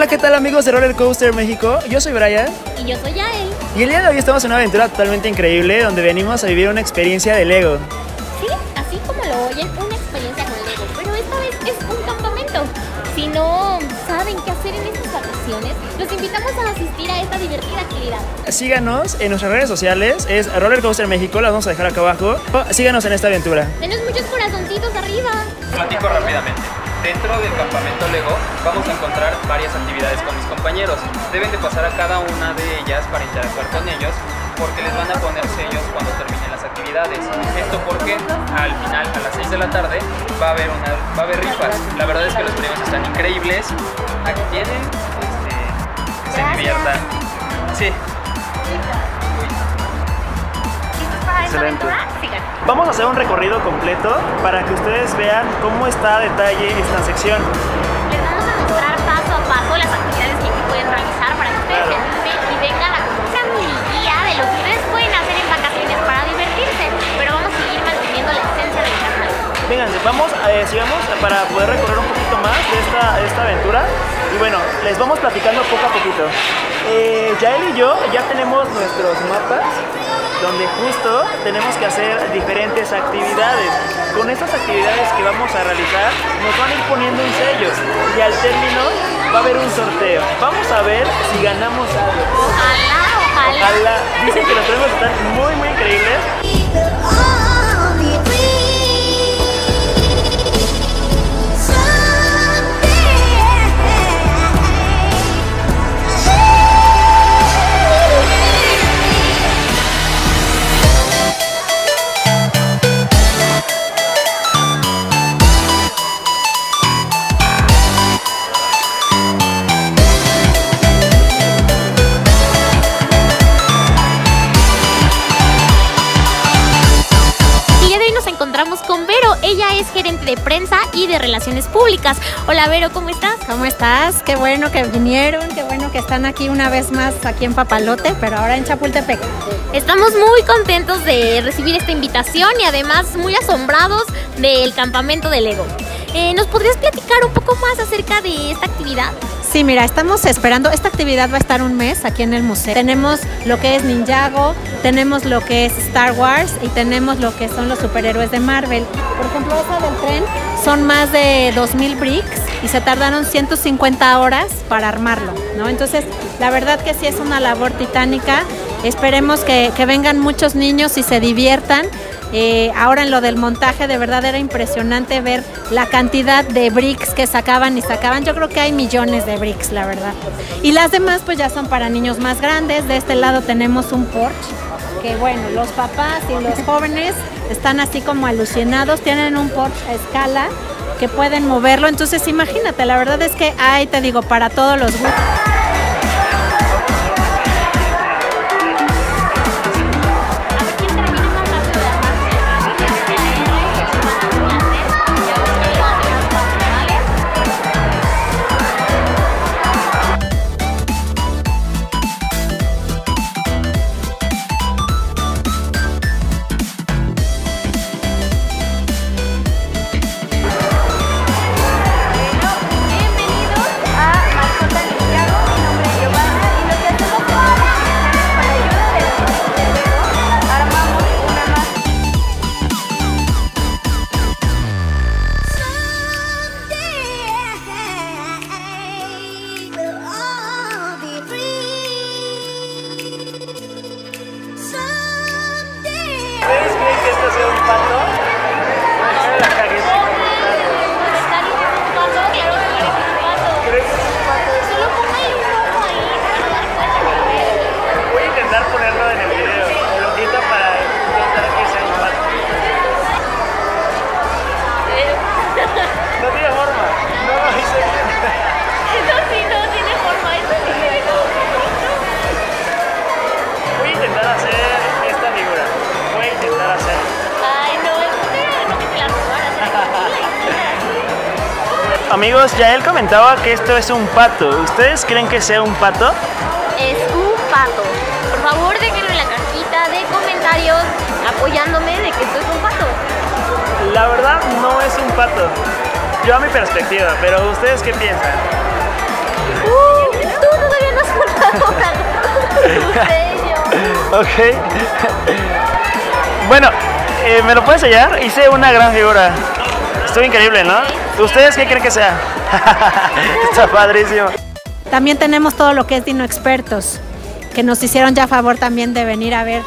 Hola, ¿qué tal amigos de Roller Coaster México? Yo soy Brian. Y yo soy Yael. Y el día de hoy estamos en una aventura totalmente increíble donde venimos a vivir una experiencia de Lego. Sí, así como lo oyen, una experiencia con Lego. Pero esta vez es un campamento. Si no saben qué hacer en estas vacaciones, los invitamos a asistir a esta divertida actividad. Síganos en nuestras redes sociales, es Roller Coaster México, las vamos a dejar acá abajo. Síganos en esta aventura. Denos muchos corazoncitos arriba. Platico rápidamente. Dentro del campamento Lego vamos a encontrar varias actividades con mis compañeros. Deben de pasar a cada una de ellas para interactuar con ellos porque les van a poner sellos cuando terminen las actividades. Esto porque al final, a las 6 de la tarde, va a haber, una, va a haber rifas. La verdad es que los premios están increíbles. Aquí tienen, este, que se diviertan. Sí. ¿Listos para esta Excelente. Vamos a hacer un recorrido completo para que ustedes vean cómo está a detalle esta sección. Les vamos a mostrar paso a paso las actividades que aquí pueden realizar para que ustedes Claro. se animen y vengan a conocer mi guía de lo que ustedes pueden hacer en vacaciones para divertirse. Pero vamos a seguir manteniendo la esencia del canal. Vénganse, vamos, eh, sigamos para poder recorrer un poquito más de esta, de esta aventura. Y bueno, les vamos platicando poco a poquito. Eh, Yael y yo ya tenemos nuestros mapas donde justo tenemos que hacer diferentes actividades. Con estas actividades que vamos a realizar nos van a ir poniendo un sello y al término va a haber un sorteo. Vamos a ver si ganamos algo. Ojalá, ojalá. Ojalá. Dicen que los premios están muy muy increíbles. Es gerente de prensa y de relaciones públicas. Hola Vero, ¿cómo estás? ¿Cómo estás? Qué bueno que vinieron, qué bueno que están aquí una vez más aquí en Papalote, pero ahora en Chapultepec. Estamos muy contentos de recibir esta invitación y además muy asombrados del campamento de Lego. Eh, ¿Nos podrías platicar un poco más acerca de esta actividad? Sí, mira, estamos esperando, esta actividad va a estar un mes aquí en el museo. Tenemos lo que es Ninjago, tenemos lo que es Star Wars y tenemos lo que son los superhéroes de Marvel. Por ejemplo, esa del tren son más de 2.000 bricks y se tardaron 150 horas para armarlo, ¿no? Entonces, la verdad que sí es una labor titánica. Esperemos que, que vengan muchos niños y se diviertan. Eh, ahora en lo del montaje de verdad era impresionante ver la cantidad de bricks que sacaban y sacaban. Yo creo que hay millones de bricks, la verdad. Y las demás pues ya son para niños más grandes. De este lado tenemos un Porsche que bueno, los papás y los jóvenes están así como alucinados, tienen un Porsche a escala que pueden moverlo. Entonces imagínate, la verdad es que hay, te digo, para todos los gustos. Amigos, ya él comentaba que esto es un pato. ¿Ustedes creen que sea un pato? Es un pato. Por favor, déjenme en la cajita de comentarios apoyándome de que esto es un pato. La verdad, no es un pato. Yo a mi perspectiva, pero ¿ustedes qué piensan? Uh, tú todavía no has contado ok. bueno, eh, ¿me lo puedes hallar? Hice una gran figura. Estuvo increíble, ¿no? ¿Ustedes qué creen que sea? Está padrísimo. También tenemos todo lo que es Dino Expertos, que nos hicieron ya favor también de venir a ver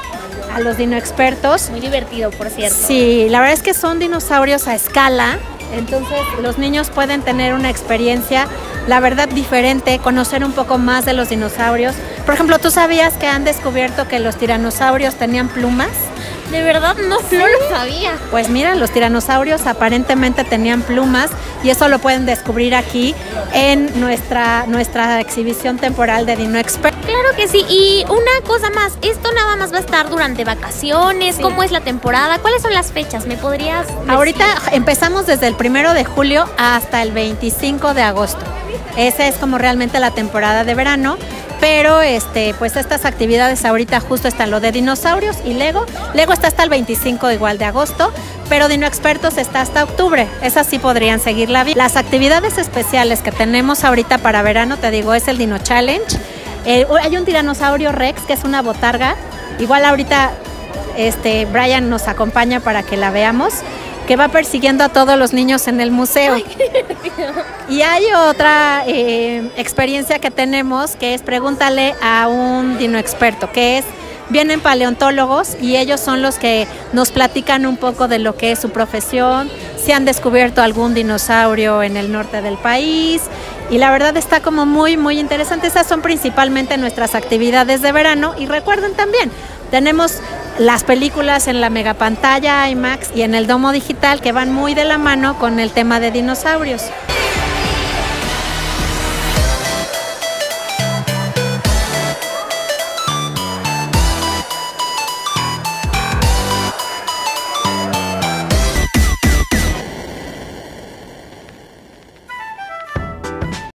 a los Dino Expertos. Muy divertido, por cierto. Sí, la verdad es que son dinosaurios a escala, entonces los niños pueden tener una experiencia, la verdad, diferente, conocer un poco más de los dinosaurios. Por ejemplo, ¿tú sabías que han descubierto que los tiranosaurios tenían plumas? De verdad, no, no lo sabía. Pues mira, los tiranosaurios aparentemente tenían plumas y eso lo pueden descubrir aquí en nuestra, nuestra exhibición temporal de Dino Expert. Claro que sí. Y una cosa más, esto nada más va a estar durante vacaciones. ¿Cómo es la temporada? ¿Cuáles son las fechas? ¿Me podrías decir? Ahorita empezamos desde el primero de julio hasta el 25 de agosto. Esa es como realmente la temporada de verano. Pero este, pues estas actividades ahorita justo están lo de dinosaurios y Lego. Lego está hasta el 25 igual de agosto, pero Dino Expertos está hasta octubre. Esas sí podrían seguirla bien. Las actividades especiales que tenemos ahorita para verano, te digo, es el Dino Challenge. Eh, hay un tiranosaurio Rex que es una botarga. Igual ahorita este, Brian nos acompaña para que la veamos, que va persiguiendo a todos los niños en el museo. Y hay otra eh, experiencia que tenemos que es pregúntale a un dino experto, que es vienen paleontólogos y ellos son los que nos platican un poco de lo que es su profesión, si han descubierto algún dinosaurio en el norte del país y la verdad está como muy muy interesante. Esas son principalmente nuestras actividades de verano y recuerden también, tenemos las películas en la megapantalla IMAX y en el domo digital que van muy de la mano con el tema de dinosaurios.